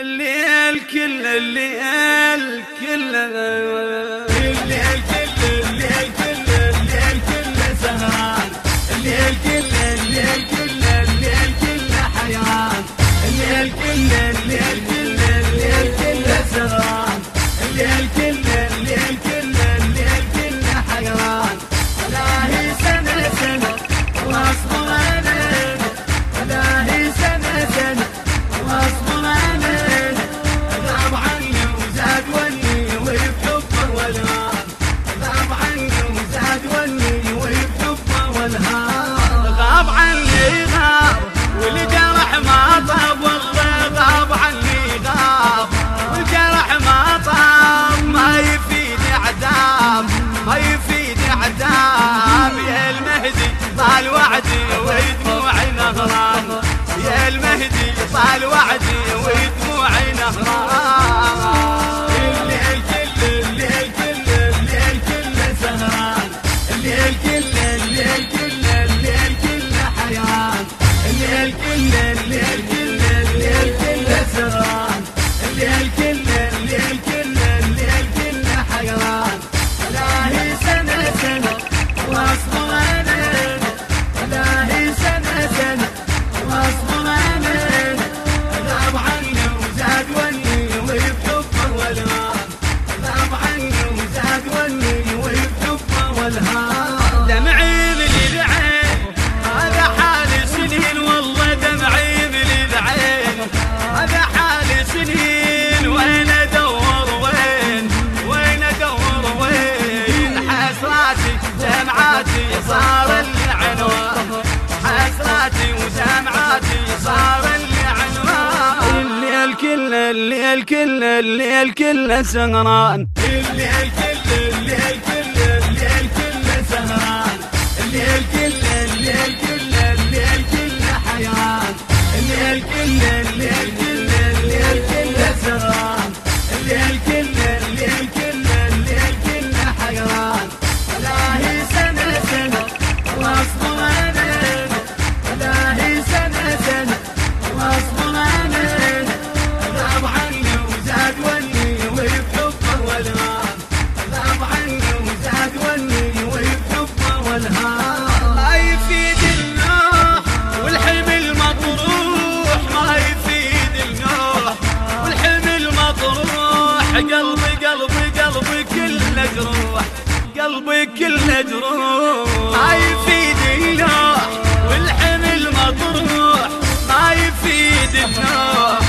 الليل كل الليل كل طال وعدي ودموعي نهران يا المهدي طال وعدي ودموعي نهران الليل كل الليل كل الليل كله سهران. الليل الليل الليل حيان. الليل الليل الليل سهران. اللي الكل اللي الكل سهران. اللي الكل اللي الكل اللي الكل سهران. اللي الكل اللي الكل كل مجروح ما يفيد النوح والحمل مطروح ما يفيد النوح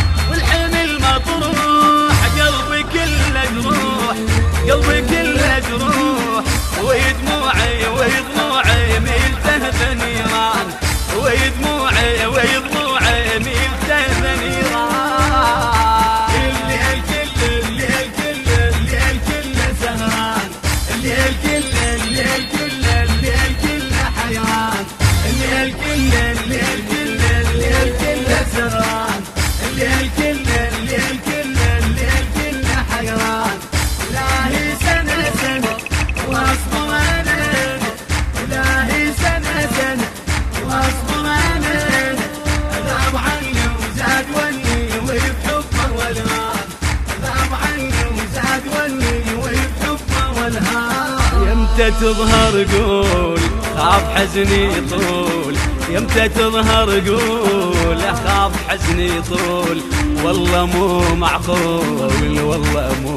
تظهر قول خاف حزني طول يمتى تظهر قول خاف حزني طول والله مو معقول والله مو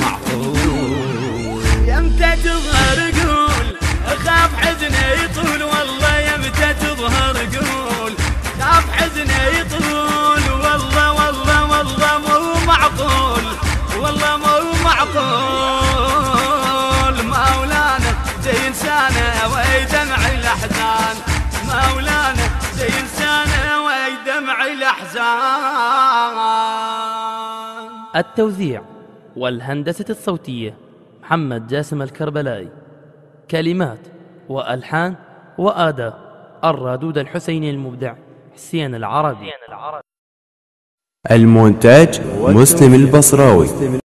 معقول. مولانا ويدمع الأحزان. مولانا ينسانا ويدمع الأحزان. التوزيع والهندسة الصوتية محمد جاسم الكربلائي. كلمات وألحان وأداء الرادود الحسيني المبدع حسين العربي. المونتاج مسلم البصراوي.